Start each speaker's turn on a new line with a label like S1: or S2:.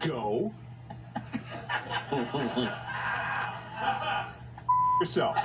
S1: Go. yourself.